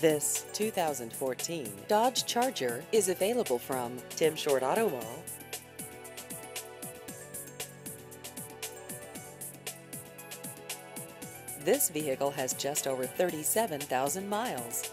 This 2014 Dodge Charger is available from Tim Short Auto Mall. This vehicle has just over 37,000 miles.